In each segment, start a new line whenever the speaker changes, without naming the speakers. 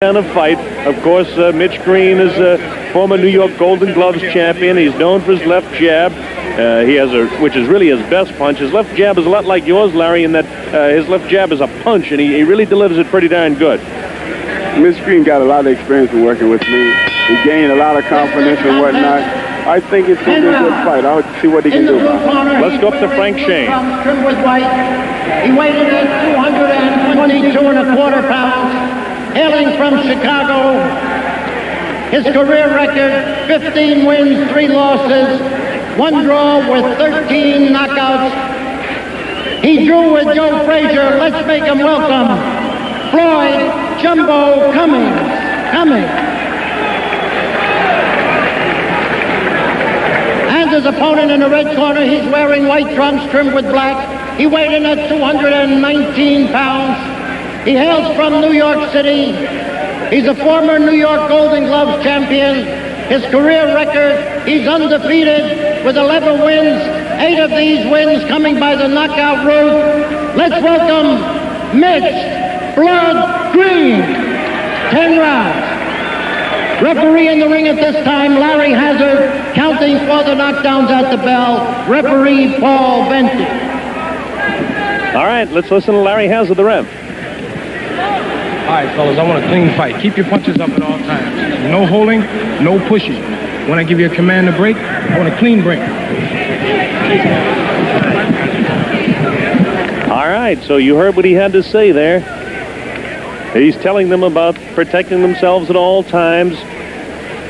kind of fight. Of course, uh, Mitch Green is a former New York Golden Gloves champion. He's known for his left jab. Uh, he has a, which is really his best punch. His left jab is a lot like yours, Larry, in that uh, his left jab is a punch, and he, he really delivers it pretty darn good.
Mitch Green got a lot of experience in working with me. He gained a lot of confidence and whatnot. I think it's going to be a good fight. I'll see what he can do.
Let's go up to Frank Shane.
Trimmed with white. He weighed in at 222 and a quarter pounds, hailing from Chicago. His career record, 15 wins, 3 losses, 1 draw with 13 knockouts. He drew with Joe Frazier. Let's make him welcome. Floyd Jumbo Cummings. Cummings. And his opponent in the red corner, he's wearing white trunks trimmed with black. He weighed in at 219 pounds. He hails from New York City. He's a former New York Golden Glove champion. His career record, he's undefeated with 11 wins, eight of these wins coming by the knockout route. Let's welcome Mitch Blood Green. 10 rounds. Referee in the ring at this time, Larry Hazzard, counting for the knockdowns at the bell. Referee Paul Venti.
All right, let's listen to Larry Hazzard, the ref.
All right, fellas, I want a clean fight. Keep your punches up at all times. No holding, no pushing. When I give you a command to break, I want a clean break.
All right, so you heard what he had to say there. He's telling them about protecting themselves at all times.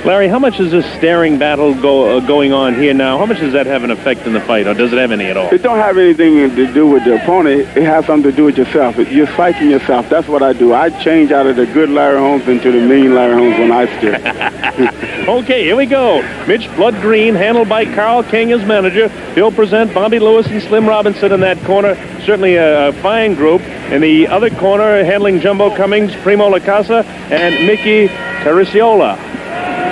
Larry, how much is this staring battle go, uh, going on here now? How much does that have an effect in the fight, or does it have any at all?
It don't have anything to do with the opponent. It has something to do with yourself. You're fighting yourself. That's what I do. I change out of the good Larry Holmes into the mean Larry Holmes when I skip.
okay, here we go. Mitch Blood Green, handled by Carl King as manager. He'll present Bobby Lewis and Slim Robinson in that corner. Certainly a, a fine group. In the other corner, handling Jumbo Cummings, Primo Lacasa, and Mickey Cariciola.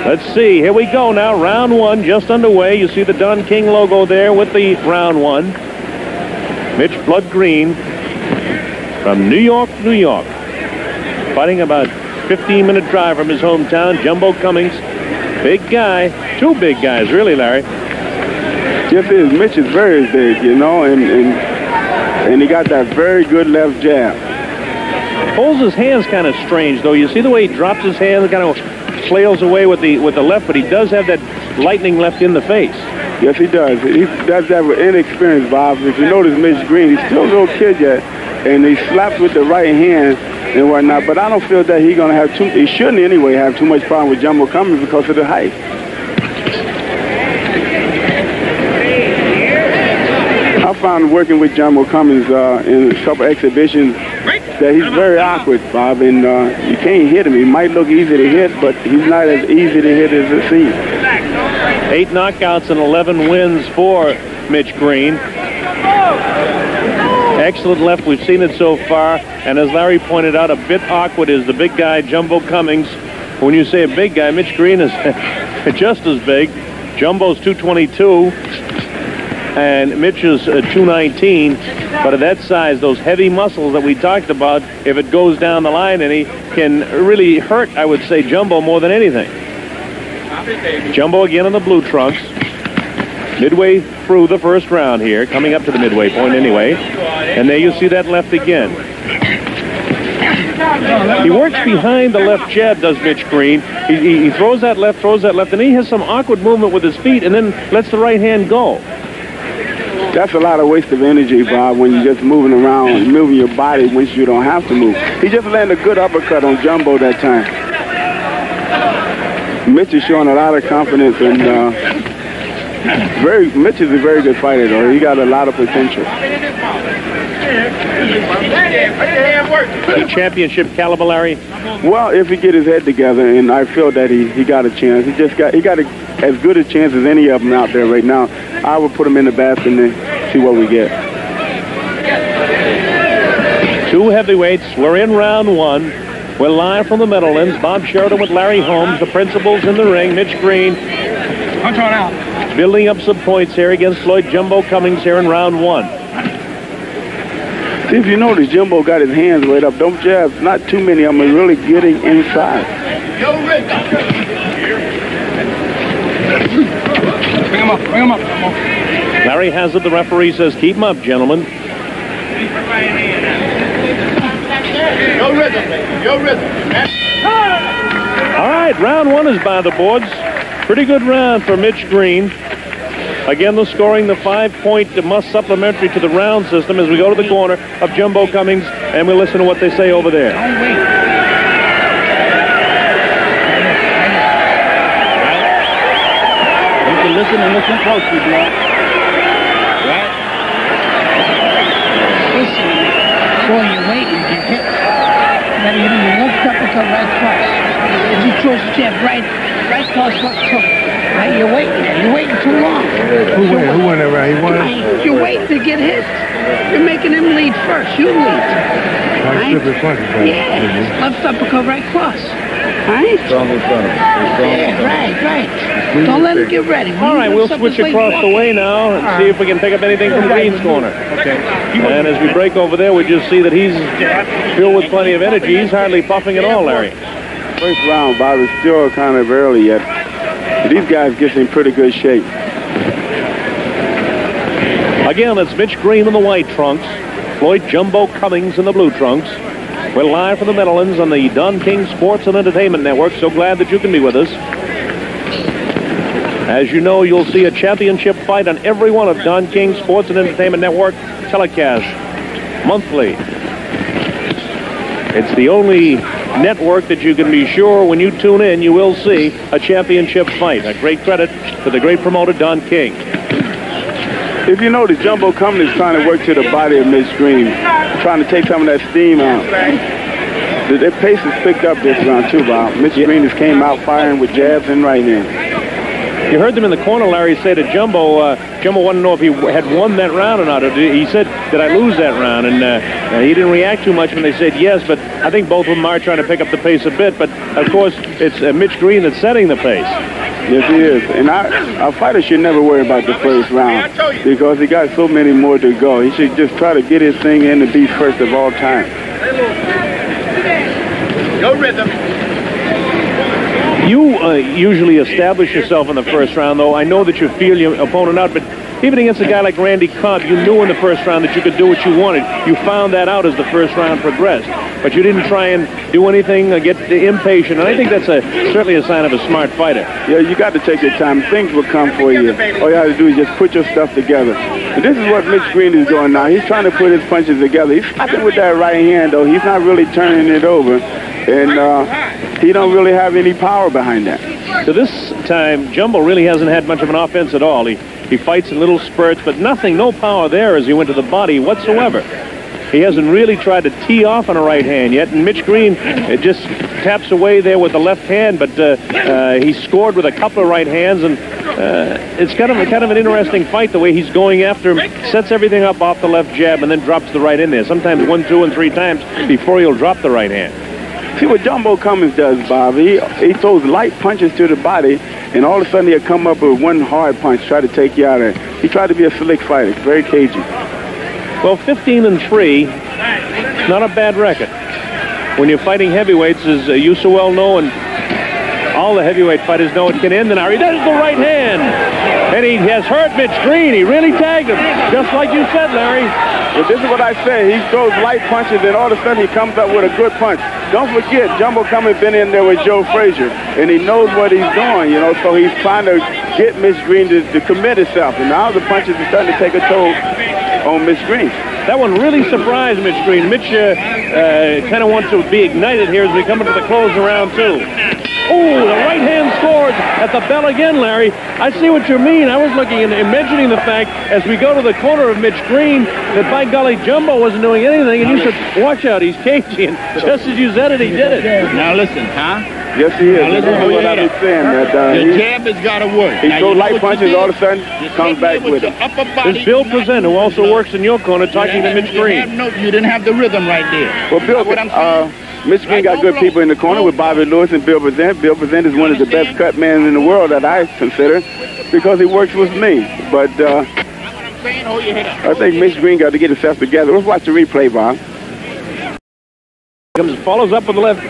Let's see. Here we go now. Round one just underway. You see the Don King logo there with the round one. Mitch Blood Green from New York, New York. Fighting about 15-minute drive from his hometown. Jumbo Cummings. Big guy. Two big guys, really, Larry.
Yes, is. Mitch is very big, you know, and, and, and he got that very good left jab.
Holds his hands kind of strange, though. You see the way he drops his hands, kind of flails away with the with the left, but he does have that lightning left in the face.
Yes, he does. He does that with inexperience, Bob. If you notice Mitch Green, he's still a little kid yet, and he slaps with the right hand and whatnot. But I don't feel that he's going to have too, he shouldn't anyway have too much problem with Jumbo Cummings because of the height. I found working with Jumbo Cummings uh, in a couple exhibitions that he's very awkward, Bob, and uh, you can't hit him. He might look easy to hit, but he's not as easy to hit as it seems.
Eight knockouts and 11 wins for Mitch Green. Excellent left. We've seen it so far. And as Larry pointed out, a bit awkward is the big guy, Jumbo Cummings. When you say a big guy, Mitch Green is just as big. Jumbo's 222 and Mitch is uh, 219. But at that size, those heavy muscles that we talked about, if it goes down the line, and he can really hurt, I would say, Jumbo more than anything. Jumbo again in the blue trunks. Midway through the first round here, coming up to the midway point anyway. And there you see that left again. He works behind the left jab, does Mitch Green. He, he, he throws that left, throws that left, and he has some awkward movement with his feet, and then lets the right hand go.
That's a lot of waste of energy, Bob, when you're just moving around, moving your body when you don't have to move. He just landed a good uppercut on Jumbo that time. Mitch is showing a lot of confidence and uh, very. Mitch is a very good fighter, though. He got a lot of potential.
The championship caliber, Larry?
Well, if he get his head together, and I feel that he, he got a chance. He just got he got a, as good a chance as any of them out there right now. I would put him in the basket and see what we get.
Two heavyweights. We're in round one. We're live from the Meadowlands. Bob Sheridan with Larry Holmes, the principals in the ring. Mitch Green.
Punch on out.
Building up some points here against Floyd Jumbo Cummings here in round one.
See, if you notice, Jumbo got his hands right up. Don't jab. Not too many of them are really getting inside.
Bring him up, bring him up. Come on.
Larry Hazzard, the referee, says, keep him up, gentlemen.
Your rhythm, your rhythm.
All right, round one is by the boards. Pretty good round for Mitch Green. Again, the scoring, the five-point must supplementary to the round system as we go to the corner of Jumbo Cummings, and we listen to what they say over there.
You can listen and listen closely, Black. Right?
Listen, before you wait and get hit. Then you do your left uppercut right cross. If you choose jab right, right cross, left hook. Right, you're waiting there. You're waiting too long.
Who won? Who won that round? He won?
You're waiting to get hit. You're making him lead first. You lead. Right?
Triple punches, right?
Yeah. Mm-hmm. Left uppercut right cross. Right?
Strong in front of him.
Yeah,
front of him.
right, right. Don't let him get ready. When
All we'll switch
his leg,
across the way now and see if we can pick up anything from Green's corner.
Okay.
And as we break over there, we just see that he's filled with plenty of energy. He's hardly puffing at all, Larry.
First round, Bob, is still kind of early yet. These guys get in pretty good shape.
Again, it's Mitch Green in the white trunks, Floyd Jumbo Cummings in the blue trunks. We're live from the Meadowlands on the Don King Sports and Entertainment Network. So glad that you can be with us. As you know, you'll see a championship fight on every one of Don King Sports and Entertainment Network telecasts monthly. It's the only network that you can be sure when you tune in, you will see a championship fight. A great credit to the great promoter, Don King.
If you know, the Jumbo Cummings is trying to work to the body of Green, trying to take some of that steam out. The, their pace has picked up this round too, Bob. Mitch Green just came out firing with jabs and right hands.
You heard them in the corner, Larry, say to Jumbo, uh, Jumbo wanted to know if he had won that round or not. He said, did I lose that round? And uh, uh, he didn't react too much when they said yes, but I think both of them are trying to pick up the pace a bit. But, of course, it's uh, Mitch Green that's setting the pace.
Yes, he is. And our, our fighter should never worry about the first round because he got so many more to go. He should just try to get his thing in to be first of all time.
Your rhythm.
You uh, usually establish yourself in the first round, though. I know that you feel your opponent out, but even against a guy like Randy Cobb, you knew in the first round that you could do what you wanted. You found that out as the first round progressed, but you didn't try and do anything, uh, get impatient, and I think that's a certainly a sign of a smart fighter.
Yeah, you got to take your time. Things will come for you. All you have to do is just put your stuff together. And this is what Mitch Green is doing now. He's trying to put his punches together. He's slapping with that right hand, though. He's not really turning it over. And uh, he don't really have any power behind that.
So this time, Jumbo really hasn't had much of an offense at all. He he fights in little spurts, but nothing, no power there as he went to the body whatsoever. He hasn't really tried to tee off on a right hand yet, and Mitch Green uh, just taps away there with the left hand, but uh, uh, he scored with a couple of right hands, and uh, it's kind of kind of an interesting fight the way he's going after him, sets everything up off the left jab, and then drops the right in there. Sometimes one, two, and three times before he'll drop the right hand.
See what Jumbo Cummings does, Bob. He, he throws light punches to the body, and all of a sudden he'll come up with one hard punch, try to take you out. He tried to be a slick fighter, very cagey.
Well, 15 and 3, not a bad record. When you're fighting heavyweights, as uh, you so well know, and all the heavyweight fighters know it can end in hour. He does the right hand, and he has hurt Mitch Green. He really tagged him, just like you said, Larry.
But this is what I say. He throws light punches, and all of a sudden he comes up with a good punch. Don't forget, Jumbo Cummings been in there with Joe Frazier, and he knows what he's doing, you know, so he's trying to get Mitch Green to, to commit himself. And now the punches are starting to take a toll on Mitch Green.
That one really surprised Mitch Green. Mitch uh, uh, kind of wants to be ignited here as we come into the close of round two. Oh, the right hand scores at the bell again, Larry. I see what you mean. I was looking and imagining the fact as we go to the corner of Mitch Green that by golly Jumbo wasn't doing anything, and you said, "Watch out, he's cagey." And just as you said it, he did it.
Now listen, huh?
Yes, he is.
Now, listen
is
to
what
me
I've saying. That, uh,
The jab has got to work.
he throws light punches, all of a sudden
You
comes back with
your
him.
This Bill Present, who also works in your corner, talking to Mitch
had-
Green.
no- you didn't have the rhythm right there.
Well, Bill,
what I'm
uh,
saying?
Mitch Green
Right,
got
don't
good
blow.
people in the corner with Bobby Lewis and Bill Present. Bill Present is one of the best cut men in the world that I consider because he works with me. But uh,
Green, hold your head up.
I think Mitch Green got to get himself together. Let's watch the replay, Bob.
Comes, follows up on the left.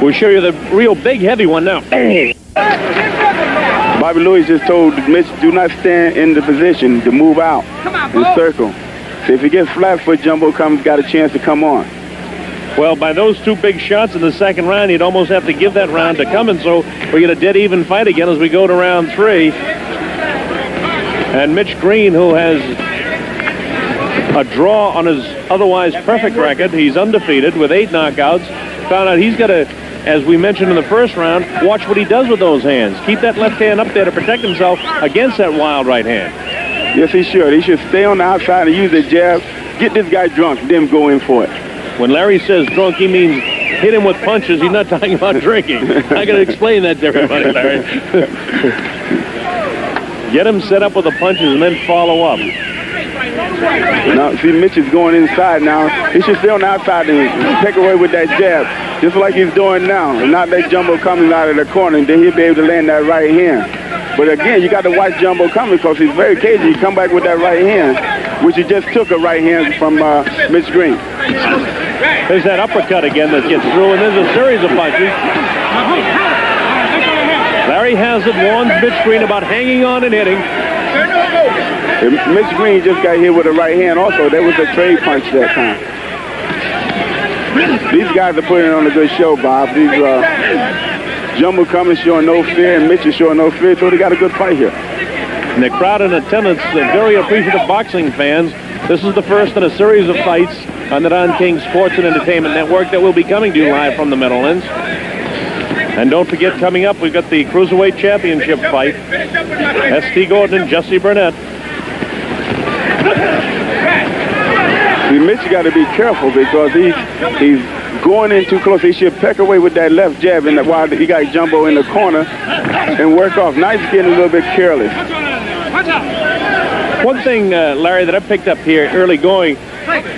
We'll show you the real big heavy one now.
Bobby Lewis just told Mitch, do not stand in the position to move out and circle. So if he gets flat foot, Jumbo comes got a chance to come on.
Well, by those two big shots in the second round, you'd almost have to give that round to Cummings, so we get a dead even fight again as we go to round three. And Mitch Green, who has a draw on his otherwise perfect record, he's undefeated with eight knockouts. Found out he's got to, as we mentioned in the first round, watch what he does with those hands. Keep that left hand up there to protect himself against that wild right hand.
Yes, he should. He should stay on the outside and use the jab. Get this guy drunk, then go in for it.
When Larry says drunk, he means hit him with punches. He's not talking about drinking. I got to explain that to everybody, Larry. Get him set up with the punches and then follow up.
Now, see, Mitch is going inside now. He should stay on the outside and take away with that jab, just like he's doing now. And not let Jumbo Cummings out of the corner, and then he'll be able to land that right hand. But again, you got to watch Jumbo Cummings because he's very cagey. He come back with that right hand, which he just took a right hand from uh, Mitch Green.
There's that uppercut again that gets through, and there's a series of punches. Larry Hazzard warns Mitch Green about hanging on and hitting.
And Mitch Green just got hit with a right hand also. There was a trade punch that time. These guys are putting on a good show, Bob. These uh, Jumbo Cummings showing no fear, and Mitch is showing no fear, so they got a good fight here.
And the crowd in attendance, uh, very appreciative boxing fans. This is the first in a series of fights on the Don King Sports and Entertainment Network that will be coming to you live from the Meadowlands. And don't forget, coming up, we've got the Cruiserweight Championship fight. S.T. Gordon and Jesse Burnett.
See, Mitch got to be careful because he's he's going in too close. He should peck away with that left jab, and while he got Jumbo in the corner and work off. Now he's getting a little bit careless.
One thing, uh, Larry, that I picked up here early going,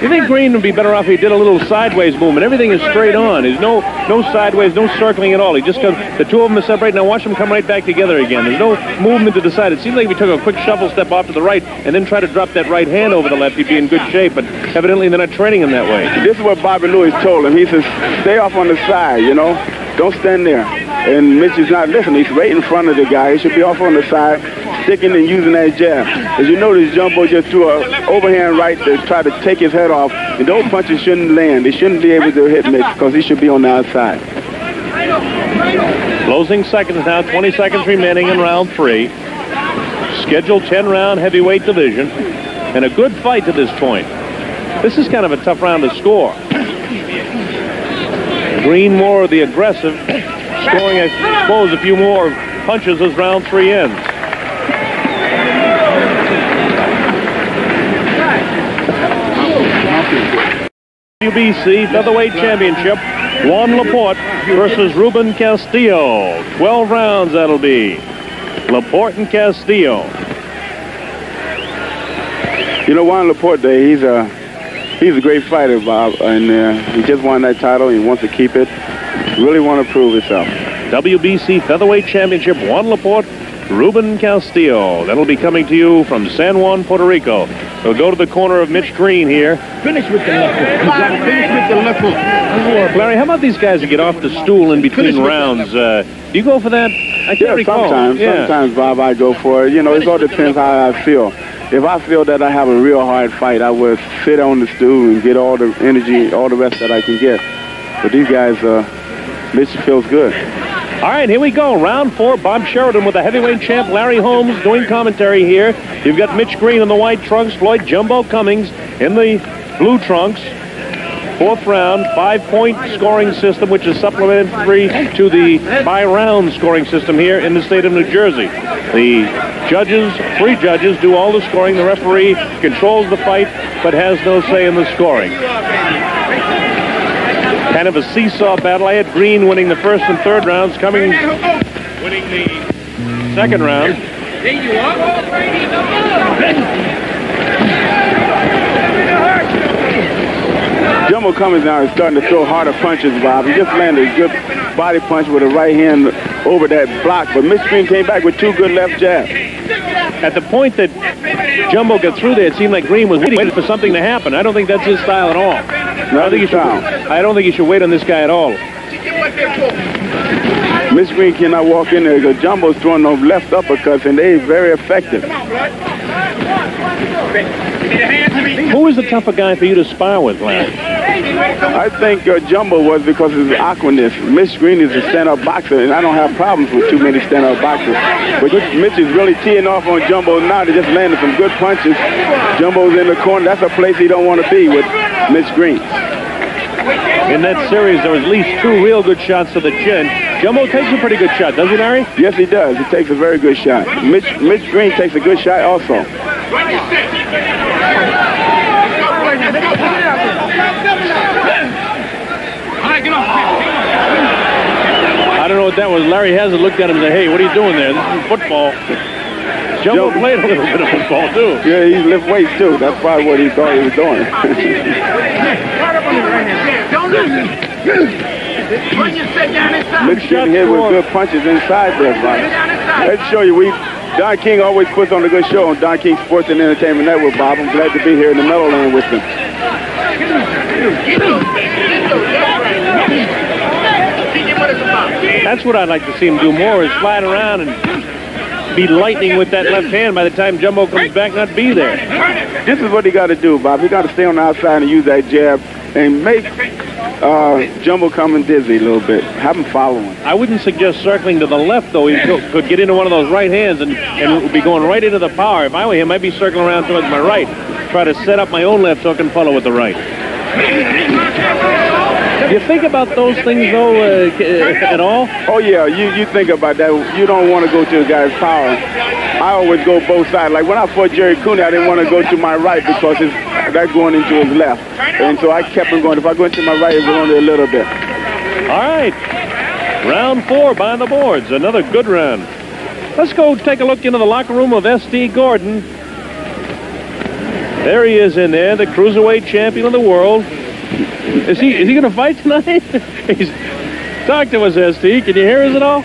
you think Green would be better off if he did a little sideways movement? Everything is straight on. There's no no sideways, no circling at all. He just comes, the two of them are separated. Now watch them come right back together again. There's no movement to the side. It seems like if he took a quick shuffle step off to the right and then try to drop that right hand over the left, he'd be in good shape. But evidently they're not training him that way.
This is what Bobby Lewis told him. He says, stay off on the side, you know. Don't stand there. And Mitch is not listening. He's right in front of the guy. He should be off on the side, sticking and using that jab. As you notice, Jumbo just threw an overhand right to try to take his head off. And those punches shouldn't land. They shouldn't be able to hit Mitch because he should be on the outside.
Closing seconds now, 20 seconds remaining in round three. Scheduled 10-round heavyweight division. And a good fight to this point. This is kind of a tough round to score. Green more of the aggressive, scoring, I suppose, a few more punches as round three ends. WBC Featherweight Championship, Juan Laporte versus Ruben Castillo. 12 rounds that'll be. Laporte and Castillo.
You know, Juan Laporte, he's a he's a great fighter, Bob, and uh, he just won that title. He wants to keep it. Really want to prove himself.
WBC Featherweight Championship, Juan Laporte, Ruben Castillo. That'll be coming to you from San Juan, Puerto Rico. We'll go to the corner of Mitch Green here.
Finish with the left hook. You gotta finish with the left hook.
Larry, how about these guys that get off the stool in between rounds? Uh, do you go for that? I can't
Yeah,
recall.
sometimes,
Yeah.
sometimes, Bob, I go for it. You know, it all depends how I feel. If I feel that I have a real hard fight, I will sit on the stool and get all the energy, all the rest that I can get. But these guys, uh, Mitch feels good.
All right, here we go. Round four. Bob Sheridan with the heavyweight champ Larry Holmes doing commentary here. You've got Mitch Green in the white trunks, Floyd Jumbo Cummings in the blue trunks. Fourth round, five-point scoring system, which is supplementary to the by-round scoring system here in the state of New Jersey. The judges, three judges, do all the scoring. The referee controls the fight, but has no say in the scoring. Kind of a seesaw battle. I had Green winning the first and third rounds, Cummings winning the second round.
Jumbo Cummings now is starting to throw harder punches, Bob. He just landed a good body punch with a right hand over that block, but Green came back with two good left jabs.
At the point that Jumbo got through there, it seemed like Green was waiting for something to happen. I don't think that's his style at all. I don't think you should. I don't think you should wait on this guy at all.
Mitch Green cannot walk in there because Jumbo's throwing those left uppercuts, and they're very effective.
Who is the tougher guy for you to spar with, Larry?
I think uh, Jumbo was because of his awkwardness. Mitch Green is a stand-up boxer, and I don't have problems with too many stand-up boxers. But Mitch is really teeing off on Jumbo now. They just landed some good punches. Jumbo's in the corner. That's a place he don't want to be with Mitch Green.
In that series, there was at least two real good shots to the chin. Jumbo takes a pretty good shot, doesn't he, Larry?
Yes, he does. He takes a very good shot. Mitch, Mitch Green takes a good shot also.
Don't know what that was. Larry Hazzard looked at him and said, hey, what are you doing there? This is football. Jumbo played a little bit of football, too.
Yeah, he lift weights, too. That's probably what he thought he was doing. Mitch getting hit with good punches inside there, Bob. Let's show you, we Don King always puts on a good show on Don King Sports and Entertainment Network, Bob. I'm glad to be here in the Meadowland with them.
That's what I'd like to see him do more is slide around and be lightning with that left hand by the time Jumbo comes back, not be there.
This is what he got to do, Bob. He got to stay on the outside and use that jab and make uh, Jumbo Cummings dizzy a little bit. Have him following.
I wouldn't suggest circling to the left, though. He could get into one of those right hands and, and be going right into the power. If I were him, I'd be circling around towards my right. Try to set up my own left so I can follow with the right. Do you think about those things, though, uh, at all?
Oh, yeah. You, you think about that. You don't want to go to a guy's power. I always go both sides. Like when I fought Jerry Cooney, I didn't want to go to my right because it's, that's going into his left. And so I kept him going. If I go into my right, it was only a little bit.
All right. Round four by the boards. Another good round. Let's go take a look into the locker room of S.T. Gordon. There he is in there, the cruiserweight champion of the world. Is he is he going to fight tonight? He's talk to us, ST. Can you hear us at all?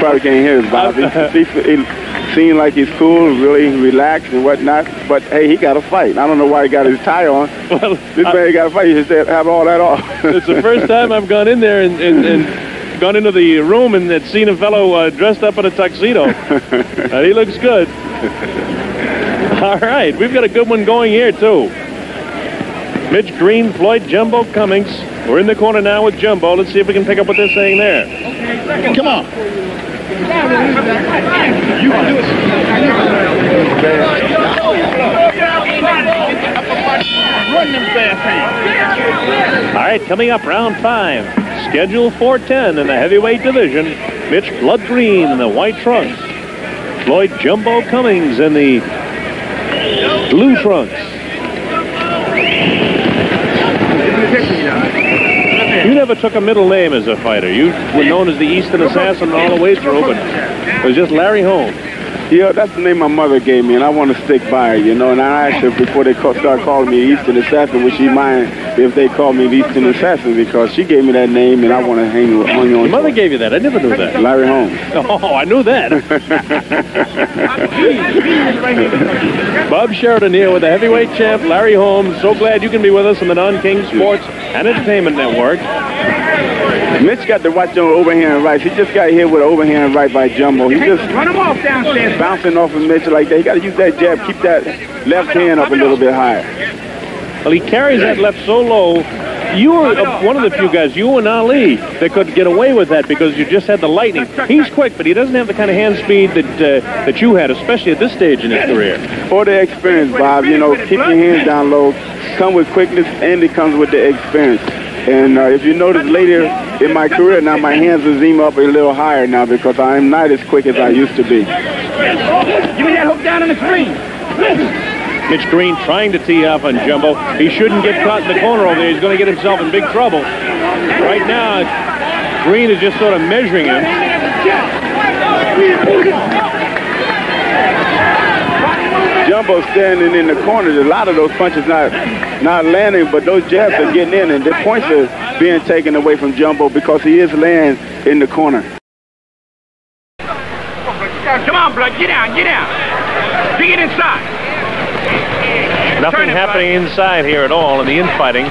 Probably can't hear us, Bob. He, uh, uh, he, he seemed like he's cool, really relaxed and whatnot. But hey, he got a fight. I don't know why he got his tie on. Well, this man got a fight. He just have all that off.
it's the first time I've gone in there and, and, and gone into the room and had seen a fellow uh, dressed up in a tuxedo. and uh, he looks good. All right, we've got a good one going here, too. Mitch Green, Floyd Jumbo Cummings. We're in the corner now with Jumbo. Let's see if we can pick up what they're saying there.
Come on. You can do
it. All right, coming up, round five. Schedule 410 in the heavyweight division. Mitch Blood Green in the white trunks. Floyd Jumbo Cummings in the blue trunks. You never took a middle name as a fighter. You were known as the Easton Assassin all the way through, but it was just Larry Holmes.
Yeah, that's the name my mother gave me, and I want to stick by it, you know. And I asked her before they call, start calling me Easton Assassin, would she mind if they call me the Easton Assassin? Because she gave me that name, and I want to hang, hang on.
Your mother gave you that? I never knew that.
Larry Holmes.
Oh, I knew that. Bob Sheridan here with the heavyweight champ, Larry Holmes. So glad you can be with us on the Don King Sports and Entertainment Network.
Mitch got the watch on overhand right. He just got hit with an overhand right by Jumbo. He just
run him off downstairs.
Bouncing off of Mitch like that. He got to use that jab, keep that left hand up a little bit higher.
Well, he carries that left so low. You were one of the few guys, you and Ali, that could get away with that because you just had the lightning. He's quick, but he doesn't have the kind of hand speed that uh, that you had, especially at this stage in his career.
Or the experience, Bob. You know, keep your hands down low, come with quickness, and it comes with the experience. And uh, if you notice later in my career, now my hands are zoom up a little higher now because I'm not as quick as I used to be.
Give me that hook down on the green.
Mitch Green trying to tee off on Jumbo. He shouldn't get caught in the corner over there. He's going to get himself in big trouble. Right now, Green is just sort of measuring him.
Jumbo standing in the corners. A lot of those punches not not landing, but those jabs are getting in, and the points are being taken away from Jumbo because he is laying in the corner.
Come on, blood. Get down, get down. Dig it inside.
Nothing
it,
happening inside here at all in the infighting.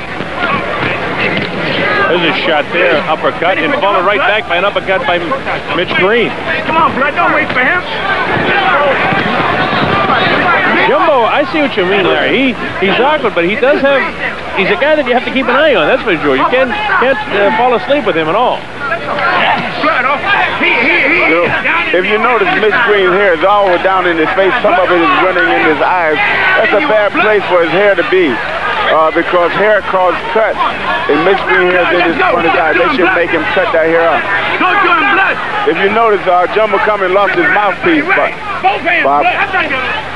There's a shot there, uppercut, and followed right back by an uppercut by Mitch Green.
Come on, blood. Don't wait for him.
Jumbo, I see what you mean, Larry. He he's awkward, but he does have. He's a guy that you have to keep an eye on. That's for sure. You can't can't uh, fall asleep with him at all.
Blood off. He, he, he.
You know,
down in
if you notice, Mitch Green's hair is all down in his face. Some of it is running in his eyes. That's a bad place for his hair to be. Uh, because hair causes cuts. And Mitch Green hair is in his front of his eye. They should make him cut that hair off.
Go blood.
If you notice, uh, Jumbo Cummings lost his mouthpiece, but
Both hands,
Bob.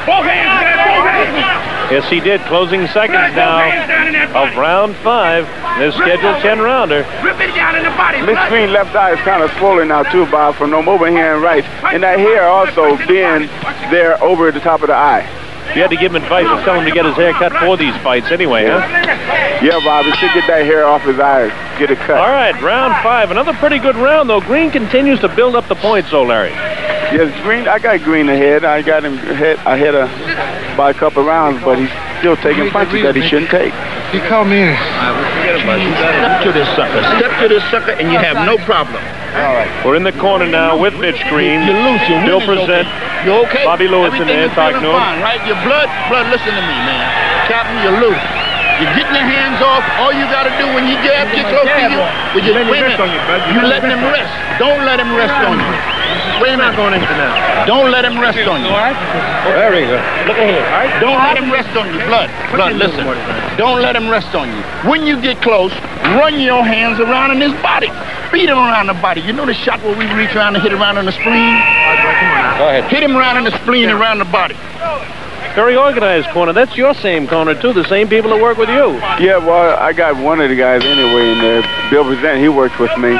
Both hands. Both hands.
Yes, he did. Closing seconds now
hands down in that
of round five. This scheduled 10 rounder.
Rip it down in the body, blood.
Green's left eye is kind of swollen now too, Bob, from no moving hand right. And that hair also being there over the top of the eye.
You had to give him advice, just tell him to get his hair cut for these fights anyway, huh?
Yeah, Bob, he should get that hair off his eyes, get it cut.
All right, round five. Another pretty good round, though. Green continues to build up the points, though, Larry.
Yes, Green. I got Green ahead. I got him ahead, ahead of by a couple rounds, but he's still taking punches that he shouldn't take.
He called me in.
Step to this sucker. Step to this sucker, and you have no problem. All right.
We're in the corner now with Mitch Green.
You're loose. You're
Still
winning,
present
okay? You okay?
Bobby Lewis in
Everything
there,
is
talk
feeling fine, right? Your blood, blood. Listen to me, man. Captain, you're loose. You're getting your hands off. All you got to do when he jab get close to you, we just wait a. You letting him rest. Don't let him rest on you. Wait a minute.
going into now.
Don't let him rest on you. All right?
Very good. Look ahead. All right.
Don't let him rest on you. Blood. Blood, listen. Don't let him rest on you. When you get close, run your hands around in his body. Beat him around the body. You know the shot where we reach around and hit around in the spleen?
Go ahead.
Hit him around in the spleen and around the body.
Very organized corner. That's your same corner, too. The same people that work with you.
Yeah, well, I got one of the guys anyway in there. Bill Present, he works with me,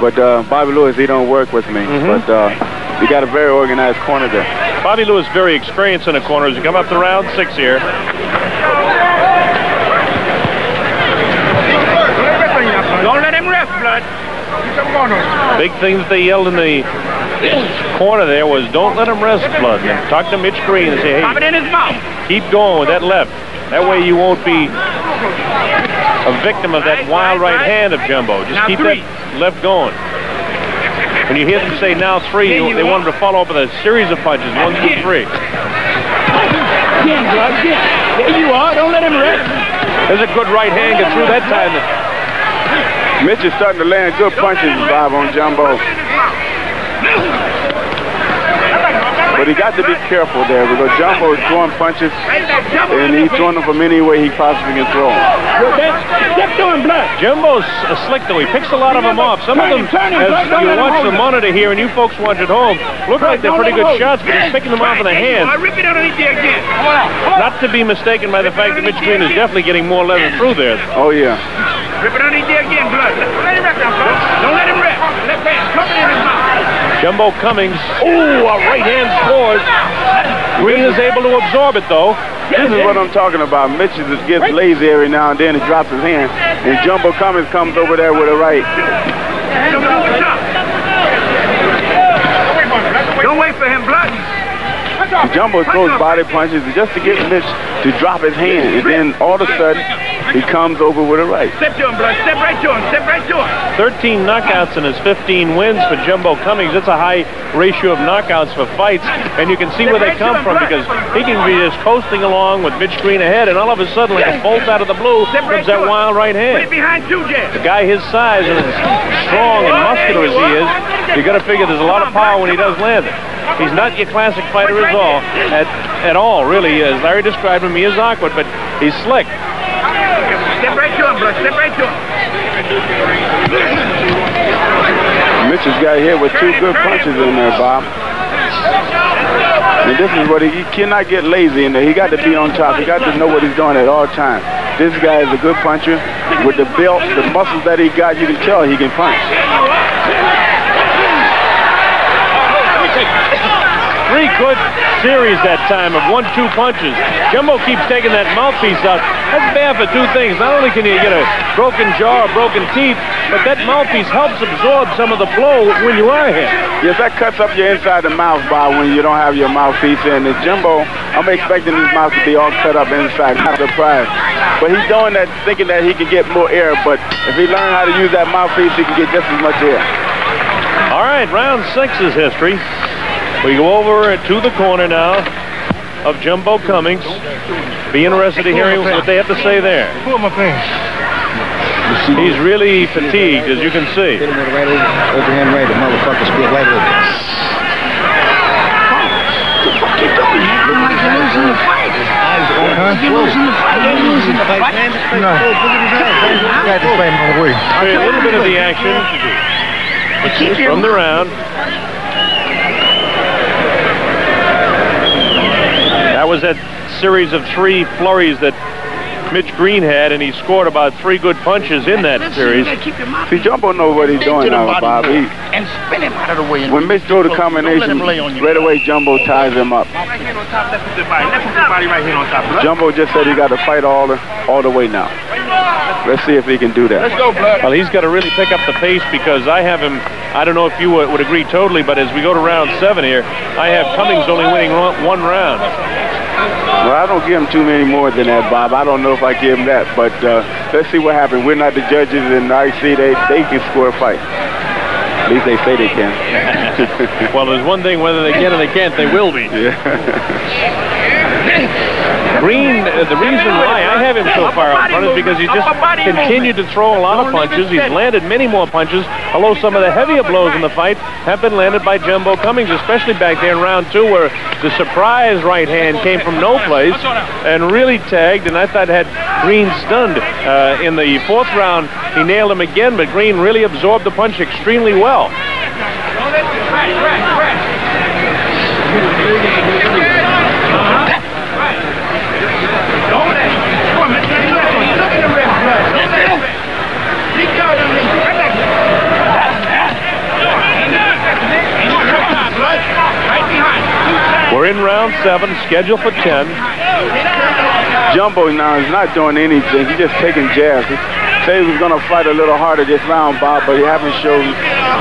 but uh, Bobby Lewis, he don't work with me.
Mhm.
But uh, we got a very organized corner there.
Bobby Lewis very experienced in the corner as we come up to round six here.
Don't let him rest, blood.
Big things they yelled in the corner there was don't let him rest, Blood. And talk to Mitch Green and say,
Pop it in his mouth.
keep going with that left. That way you won't be a victim of that wild right hand of Jumbo. Just
Now
keep
three.
that left going. When you hear them say now three,
you
they
are.
want them to follow up with a series of punches, one, two, three.
Again, blood. Again. There you are. Don't let him rest.
There's a good right hand get through that time.
Mitch is starting to land good punches, Bob, on Jumbo. But he got to be careful there because Jumbo is throwing punches and he's throwing them from any way he possibly can throw 'em.
Step to him, blood.
Jumbo's slick though. He picks a lot of them off. Some of them,
Turn him, turn him,
as you watch the monitor here and you folks watch at home, look like they're pretty good shots, but he's picking them off with a hand.
Rip it underneath there again.
Not to be mistaken by the fact that Mitch Green is definitely getting more leather through there.
Oh, yeah.
Rip it underneath there again, blood. Let him rest now, blood. Don't let him rest. Left hand. Pump it in his mouth.
Jumbo Cummings, ooh, a right hand scores. Green is able to absorb it though.
This is what I'm talking about. Mitch just gets lazy every now and then. He drops his hand. And Jumbo Cummings comes over there with a right.
Don't go with top. Don't wait for him, blood.
Jumbo throws body punches just to get Mitch to drop his hand. And then all of a sudden, he comes over with a right.
Step to him, blood. Step right to him. Step right to him.
13 knockouts in his 15 wins for Jumbo Cummings. That's a high ratio of knockouts for fights, and you can see where they come from because he can be just coasting along with Mitch Green ahead, and all of a sudden, like a bolt out of the blue,
Step right
comes that wild right
Put it
hand.
behind two jabs.
A guy his size and as strong and muscular as he is, you got to figure there's a lot of power when he does land it. He's not your classic fighter at all, at, at all, really. As Larry described him, he is awkward, but he's slick.
Step right to him, blood. Step right to him.
Mitch has got hit with two good punches in there, Bob. And this is what he, he cannot get lazy in there. He got to be on top. He got to know what he's doing at all times. This guy is a good puncher. With the belt, the muscles that he got, you can tell he can punch.
Three good series that time of one-two punches. Jumbo keeps taking that mouthpiece out. That's bad for two things. Not only can you get a broken jaw or broken teeth, but that mouthpiece helps absorb some of the blow when you are hit.
Yes, that cuts up your inside the mouth, Bob, when you don't have your mouthpiece in. And Jumbo, I'm expecting his mouth to be all cut up inside. Not surprised. But he's doing that thinking that he can get more air. But if he learns how to use that mouthpiece, he can get just as much air.
All right, round six is history. We go over to the corner now of Jumbo Cummings. Be interested to hear what they have to say there.
Pull my pants.
He's really fatigued, as you can see.
Hit him with a right over, overhand right, the motherfucker spit right over.
What you doing? You acting like you're losing the fight.
Huh?
You're losing the fight. You're losing the fight.
No. Got to fight my way.
A little bit of the action from the round. Was that series of three flurries that Mitch Green had, and he scored about three good punches in that
Listen,
series.
You gotta keep
See, Jumbo knows what he's doing now,
body
Bob. He,
and spin him out of the way.
when Mitch throw the combination,
him lay on you.
right away Jumbo ties him up.
Right hand on top, left the body. Left the body, right hand on top.
Jumbo just said he got to fight all the all the way now. Let's see if he can do that.
Let's go, blood.
Well, he's got to really pick up the pace because I have him. I don't know if you would, would agree totally, but as we go to round seven here, I have Cummings only winning one round.
Well, I don't give him too many more than that, Bob. I don't know if I give him that, but uh, let's see what happens. We're not the judges, and I see they they can score a fight. At least they say they can.
Well, there's one thing whether they can or they can't, they will be. Green, uh, the reason why I have him so far up front is because he just continued to throw a lot of punches. He's landed many more punches, although some of the heavier blows in the fight have been landed by Jumbo Cummings, especially back there in round two where the surprise right hand came from no place and really tagged, and I thought had Green stunned. Uh, in the fourth round, he nailed him again, but Green really absorbed the punch extremely well. 7, scheduled for 10.
Jumbo now is not doing anything. He's just taking jabs. He going to fight a little harder this round, Bob, but he haven't shown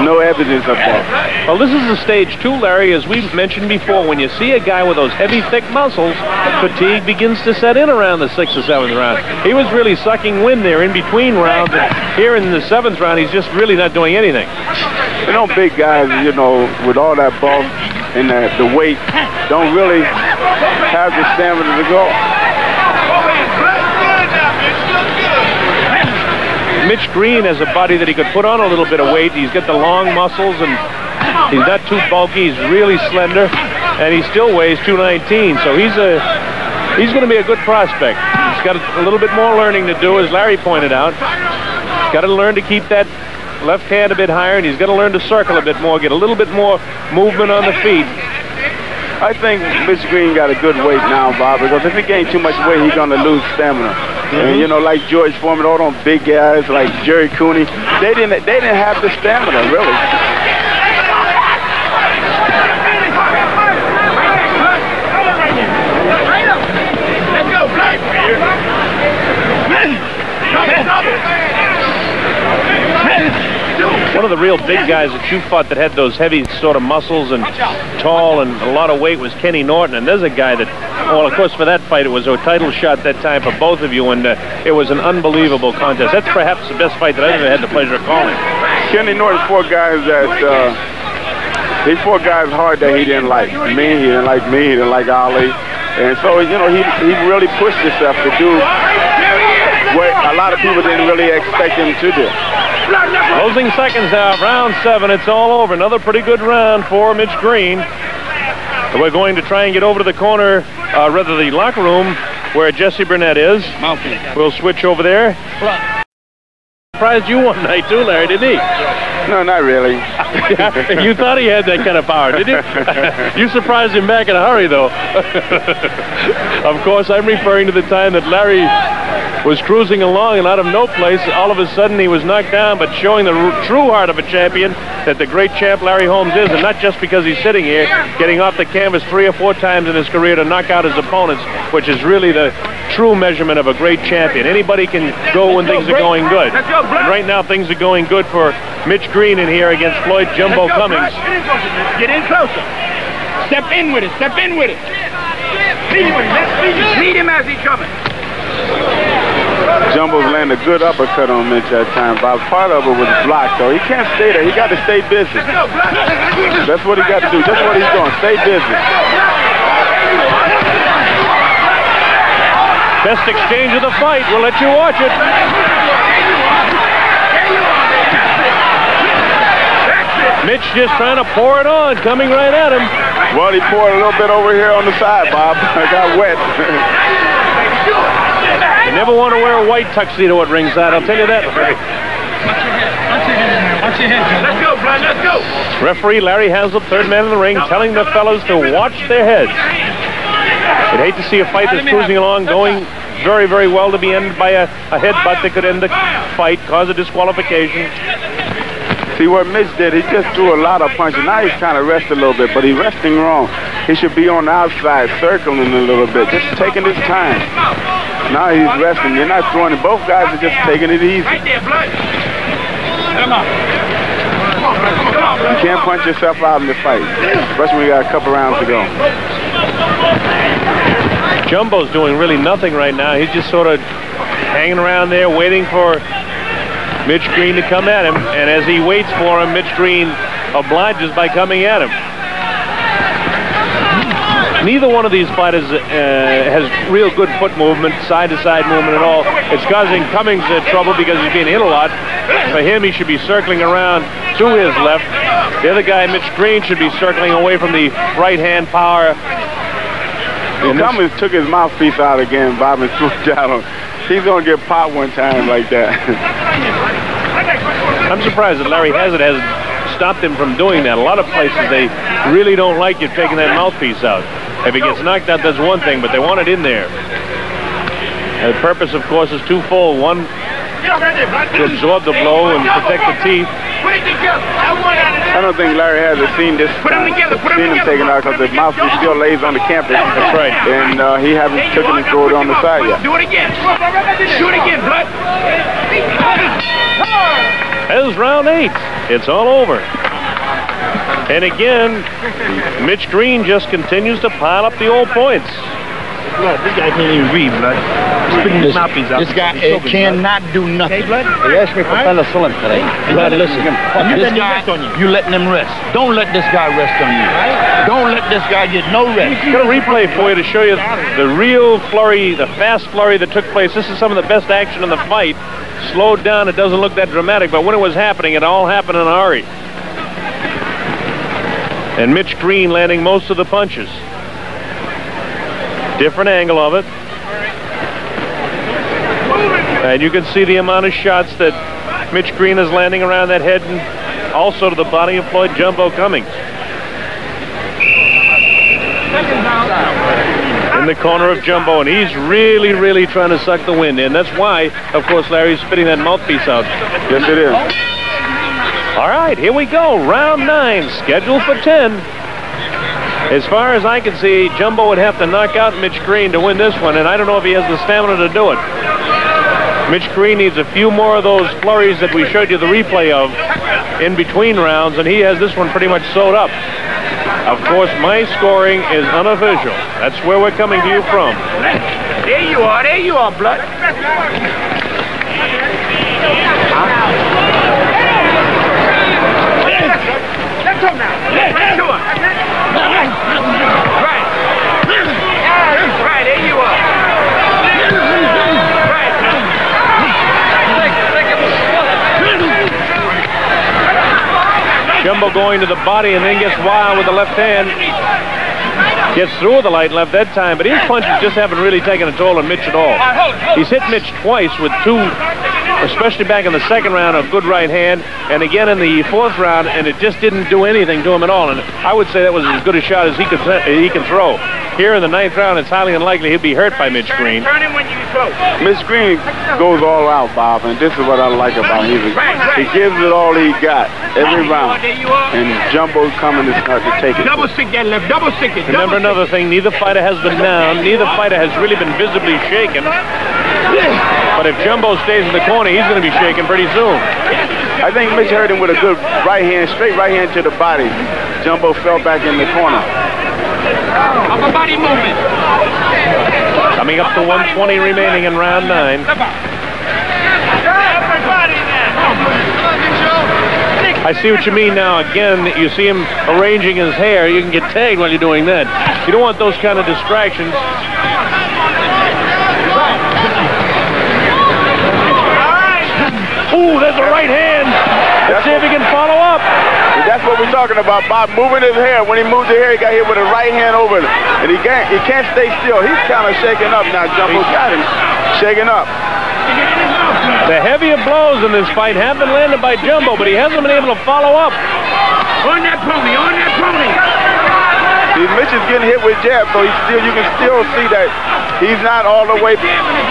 no evidence of that.
Well, this is the stage two, Larry, as we've mentioned before. When you see a guy with those heavy, thick muscles, fatigue begins to set in around the sixth or seventh round. He was really sucking wind there in between rounds. And here in the seventh round, he's just really not doing anything.
You know, big guys, you know, with all that bulk and the, the weight, don't really have the stamina to go.
Mitch Green has a body that he could put on a little bit of weight. He's got the long muscles and he's not too bulky. He's really slender, and he still weighs 219. So he's a he's going to be a good prospect. He's got a little bit more learning to do, as Larry pointed out. He's got to learn to keep that left hand a bit higher, and he's got to learn to circle a bit more, get a little bit more movement on the feet.
I think Mitch Green got a good weight now, Bob, because if he gains too much weight, he's going to lose stamina. And mm-hmm. you know, like George Foreman, all them big guys like Jerry Cooney, they didn't they didn't have the stamina really.
Real big guys that you fought that had those heavy sort of muscles and tall and a lot of weight was Kenny Norton. And there's a guy that, well, of course, for that fight, it was a title shot that time for both of you, and uh, it was an unbelievable contest. That's perhaps the best fight that I've ever had the pleasure of calling.
Kenny Norton fought guys that uh, he fought guys hard that he didn't like. Me, he didn't like me, he didn't like Ali. And so, you know, he, he really pushed himself to do what a lot of people didn't really expect him to do.
Closing seconds now, round seven. It's all over. Another pretty good round for Mitch Green. We're going to try and get over to the corner, uh, rather the locker room, where Jesse Burnett is. We'll switch over there. Surprised you one night too, Larry, didn't he?
No, not really.
you thought he had that kind of power, did you? you surprised him back in a hurry, though. of course, I'm referring to the time that Larry was cruising along, and out of no place, all of a sudden he was knocked down, but showing the r- true heart of a champion that the great champ Larry Holmes is, and not just because he's sitting here, getting off the canvas three or four times in his career to knock out his opponents, which is really the true measurement of a great champion. Anybody can go when things are going good. And right now, things are going good for Mitch Green in here against Floyd Jumbo Cummings.
Get in closer. Step in with it. Step in with it. Lead him with it. Let's lead him. Lead him as he's coming.
Jumbo's landing a good uppercut on Mitch that time, Bob. Part of it was blocked, though. He can't stay there. He got to stay busy. That's what he got to do. That's what he's doing. Stay busy.
Best exchange of the fight. We'll let you watch it. Mitch just trying to pour it on, coming right at him.
Well, he poured a little bit over here on the side, Bob. I got wet.
You never want to wear a white tuxedo at ringside, I'll tell you that.
Watch your head. Watch your head, Jumbo.
Let's go, Blood. Let's go.
Referee Larry Hazzard, third man in the ring, telling the fellows to watch their heads. I'd hate to see a fight that's cruising along, going very, very well to be ended by a, a headbutt that could end the fight, cause a disqualification.
See what Mitch did, he just threw a lot of punches. Now he's trying to rest a little bit, but he's resting wrong. He should be on the outside, circling a little bit, just taking his time. Now he's resting. They're not throwing it. Both guys are just taking it easy. You can't punch yourself out in the fight, especially when you got a couple rounds to go.
Jumbo's doing really nothing right now. He's just sort of hanging around there waiting for Mitch Green to come at him. And as he waits for him, Mitch Green obliges by coming at him. Neither one of these fighters uh, has real good foot movement, side-to-side movement at all. It's causing Cummings uh, trouble because he's being hit a lot. For him, he should be circling around to his left. The other guy, Mitch Green, should be circling away from the right-hand power.
And Cummings took his mouthpiece out again, Bob, and it down. He's to get popped one time like that.
I'm surprised that Larry Hazzard hasn't stopped him from doing that. A lot of places, they really don't like you taking that mouthpiece out. If it gets knocked out, that's one thing, but they want it in there. And the purpose, of course, is twofold. One, to absorb the blow and protect the teeth.
Put it together. I want out of
I don't think Larry has seen this.
Put 'em together, put 'em
seen him
together.
taken out because the mouthpiece still lays on the campus.
That's right.
And uh, he hasn't taken and thrown it on the side yet.
Do it again. Do it again, Blood.
As round eight, it's all over. And again, Mitch Green just continues to pile up the old points.
Blood, this guy can't even read, Blood. Spitting his mouthpiece out.
This guy uh, cannot do nothing.
Blood.
They asked me for penicillin today.
Blood, listen.
This guy, you letting him rest. Don't let this guy rest on you. Don't let this guy get no rest.
Got a replay for you to show you the real flurry, the fast flurry that took place. This is some of the best action in the fight. Slowed down, it doesn't look that dramatic, but when it was happening, it all happened in a hurry. And Mitch Green landing most of the punches. Different angle of it. And you can see the amount of shots that Mitch Green is landing around that head and also to the body of Floyd Jumbo Cummings. in the corner of Jumbo, and he's really, really trying to suck the wind in. That's why, of course, Larry's spitting that mouthpiece out.
Yes, it is.
All right, here we go. Round nine, scheduled for 10. As far as I can see, Jumbo would have to knock out Mitch Green to win this one, and I don't know if he has the stamina to do it. Mitch Green needs a few more of those flurries that we showed you the replay of in between rounds, and he has this one pretty much sewed up. Of course, my scoring is unofficial. That's where we're coming to you from.
There you are. There you are, Blood. Let's go now. Let's do it. Right. Right, there you are.
Jumbo going to the body and then gets wild with the left hand. Gets through with the light left that time, but his punches just haven't really taken a toll on Mitch at all. He's hit Mitch twice with two especially back in the second round, a good right hand, and again in the fourth round, and it just didn't do anything to him at all. And I would say that was as good a shot as he could he can throw. Here in the ninth round, it's highly unlikely he'll be hurt by Mitch Green.
Turn him when you throw.
Mitch Green goes all out, Bob, and this is what I like about him. He gives it all he got every round, and Jumbo's coming to start to take it.
Double stick that left. Double stick it.
Remember another thing, neither fighter has been down. Neither fighter has really been visibly shaken. But if Jumbo stays in the corner, he's going to be shaken pretty soon.
I think Mitch hurt him with a good right hand, straight right hand to the body. Jumbo fell back in the corner.
Upper body movement.
Coming up to 120 remaining in round nine. I see what you mean now. Again, you see him arranging his hair. You can get tagged while you're doing that. You don't want those kind of distractions. Ooh, there's a right hand. Let's see if he can follow up.
That's what we're talking about, Bob. Moving his hair. When he moved his hair, he got hit with a right hand over it. And he can't, he can't stay still. He's kind of shaking up now. Jumbo got him. Shaking up.
The heavier blows in this fight have been landed by Jumbo, but he hasn't been able to follow up.
On that pony. On that pony.
See, Mitch is getting hit with jabs, so he's still, you can still see that he's not all the way.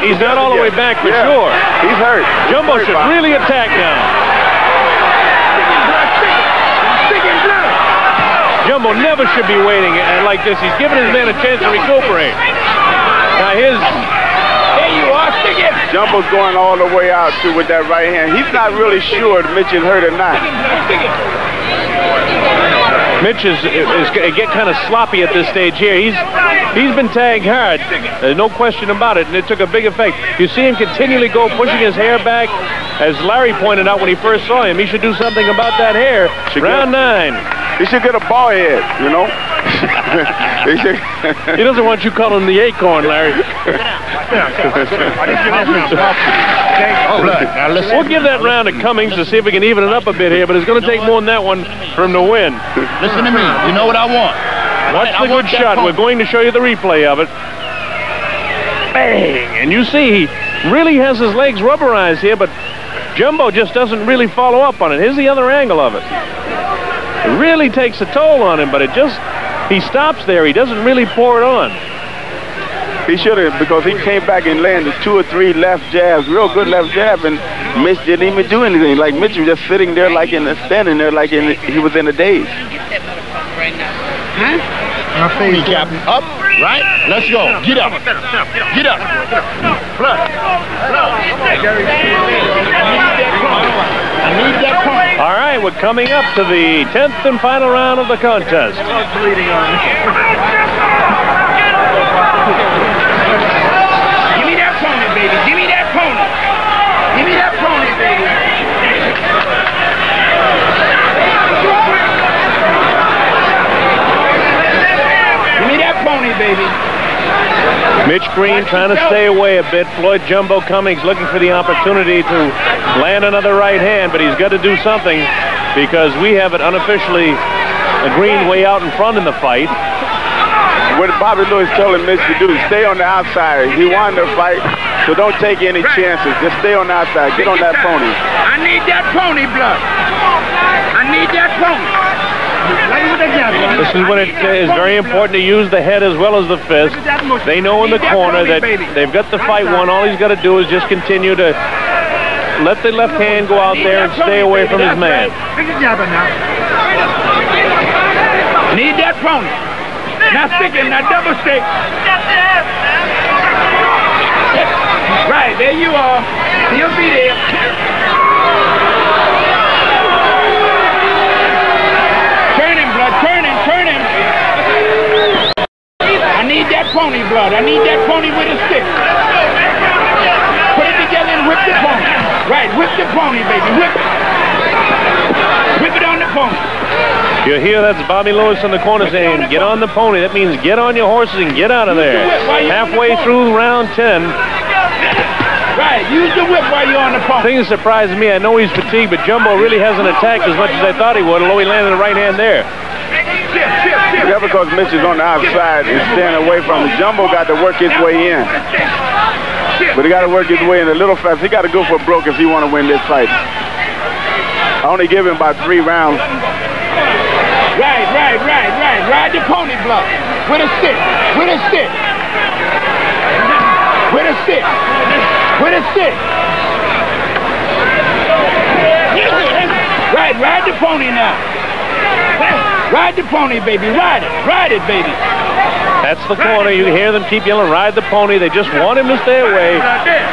He's not all the way back for
Yeah.
sure.
He's hurt.
Jumbo
He's hurt,
should
Bob.
really attack now.
Stick in blood.
Jumbo never should be waiting uh, like this. He's giving his man a chance to recuperate. Now his
There you are. Stick it.
Jumbo's going all the way out too with that right hand. He's not really sure if Mitch is hurt or not.
Mitch is, is, is get kind of sloppy at this stage here. He's he's been tagged hard. There's no question about it, and it took a big effect. You see him continually go pushing his hair back. As Larry pointed out when he first saw him, he should do something about that hair.
Should
Round
get-
nine.
He should get a ball head, you know. he should.
He doesn't want you calling him the acorn, Larry.
Look. Now listen.
We'll give that round to Cummings to see if we can even it up a bit here, but it's going to take more than that one for him to win.
Listen to me. You know what I want?
Watch the good shot. We're going to show you the replay of it. Bang! And you see, he really has his legs rubberized here, but Jumbo just doesn't really follow up on it. Here's the other angle of it. It really takes a toll on him, but it just, he stops there. He doesn't really pour it on.
He should have because he came back and landed two or three left jabs, real good left jab, and Mitch didn't even do anything. Like Mitch was just sitting there, like in the standing there, like in he was in a daze.
Pony Captain. Up. Right. Let's go. Get up. Get up. Blood. Blood. I need that pony.
All right, we're coming up to the 10th and final round of the contest.
Give me that pony, baby. Give me that pony. Give me that pony, baby. Give me that pony, baby.
Mitch Green trying to stay away a bit. Floyd Jumbo Cummings looking for the opportunity to land another right hand, but he's got to do something because we have it unofficially a Green way out in front in the fight.
What Bobby Lewis telling Mitch to do is stay on the outside. He won the fight, so don't take any chances. Just stay on the outside. Get on that pony.
I need that pony blood. I need that pony.
This is when it uh, is very important to use the head as well as the fist. They know in the corner that they've got the fight won. All he's got to do is just continue to let the left hand go out there and stay away from his man.
Need that pony. Now stick him, now double stick. Right, there you are. He'll be there. Turn him, blood, turn him, turn him. I pony, blood. I need that pony with a stick. Put it together and whip the pony. Right, whip the pony, baby, whip it. Whip it on the pony.
You hear that's Bobby Lewis in the corner saying, get on the pony. That means get on your horses and get out of there. Halfway through round 10.
Right, use the whip while you're on the pony.
thing that surprised me, I know he's fatigued, but Jumbo really hasn't attacked as much as I thought he would, although he landed the right hand there.
Yeah, because Mitch is on the outside and staying away from him. Jumbo got to work his way in. But he got to work his way in a little fast. He got to go for broke if he want to win this fight. I only give him about three rounds.
Right, right, right, right. Ride the pony block. With a stick. With a stick. With a stick. With a stick. Right, ride the pony now. Ride the pony, baby. Ride it. Ride it, baby.
That's the corner. You hear them keep yelling, ride the pony. They just want him to stay away.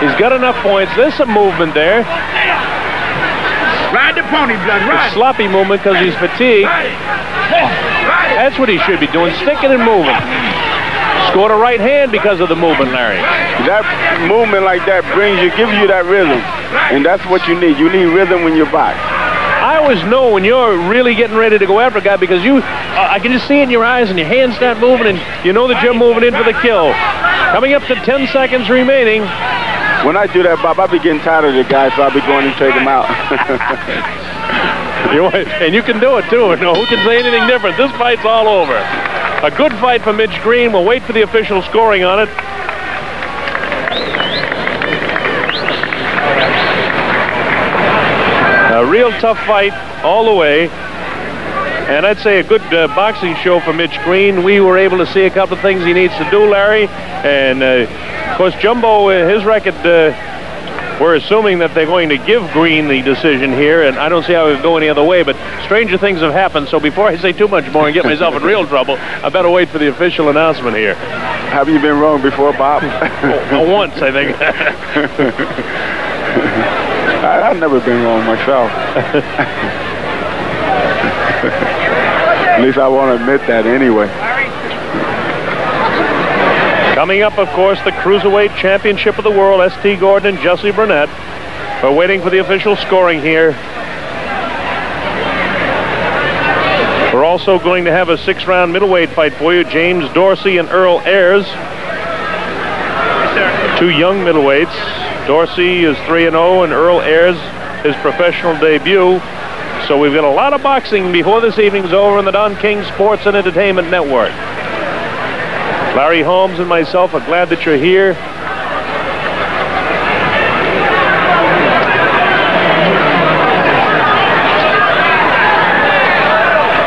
He's got enough points. There's some movement there.
Ride the pony, blood. Ride.
Sloppy movement because he's fatigued. That's what he should be doing, sticking and moving. Scored a right hand because of the movement, Larry.
That movement like that brings you, gives you that rhythm. And that's what you need. You need rhythm when you box.
I always know when you're really getting ready to go after a guy because you, uh, I can just see it in your eyes and your hands start moving and you know that you're moving in for the kill. Coming up to 10 seconds remaining.
When I do that, Bob, I be getting tired of the guy, so I'll be going and take him out.
You, and you can do it too. No, who can say anything different? This fight's all over. A good fight for Mitch Green. We'll wait for the official scoring on it. A real tough fight all the way. And I'd say a good uh, boxing show for Mitch Green. We were able to see a couple of things he needs to do, Larry. And, uh, of course, Jumbo, uh, his record, uh, we're assuming that they're going to give Green the decision here, and I don't see how it would go any other way, but stranger things have happened, so before I say too much more and get myself in real trouble, I better wait for the official announcement here.
Have you been wrong before, Bob?
oh, once, I think.
I, I've never been wrong myself. At least I won't admit that anyway.
Coming up, of course, the Cruiserweight Championship of the World, S.T. Gordon and Jesse Burnett. We're waiting for the official scoring here. We're also going to have a six-round middleweight fight for you. James Dorsey and Earl Ayres. Two young middleweights. Dorsey is 3-0 and Earl Ayres his professional debut. So we've got a lot of boxing before this evening's over on the Don King Sports and Entertainment Network. Larry Holmes and myself are glad that you're here.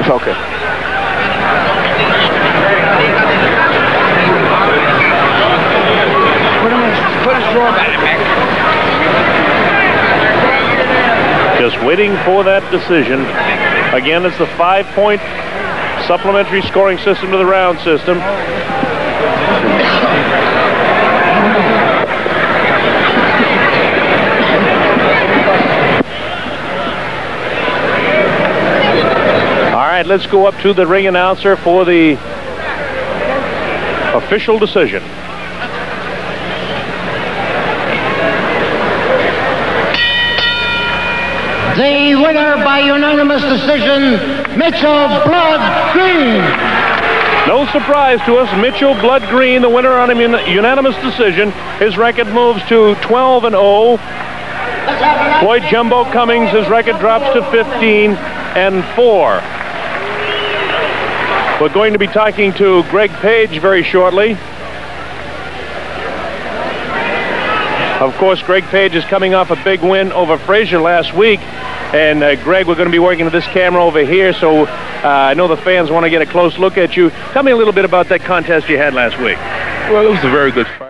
It's okay.
Put him in, put his drawer back, back.
Just waiting for that decision. Again, it's the five-point supplementary scoring system to the round system. All right, let's go up to the ring announcer for the official decision.
The winner by unanimous decision, Mitchell Blood Green.
No surprise to us, Mitchell Blood Green, the winner on a unanimous decision. His record moves to 12 and 0. Floyd Jumbo Cummings, his record drops to 15 and 4. We're going to be talking to Greg Page very shortly. Of course, Greg Page is coming off a big win over Frazier last week. And uh, Greg, we're going to be working with this camera over here, so uh, I know the fans want to get a close look at you. Tell me a little bit about that contest you had last week.
Well, it was a very good fight.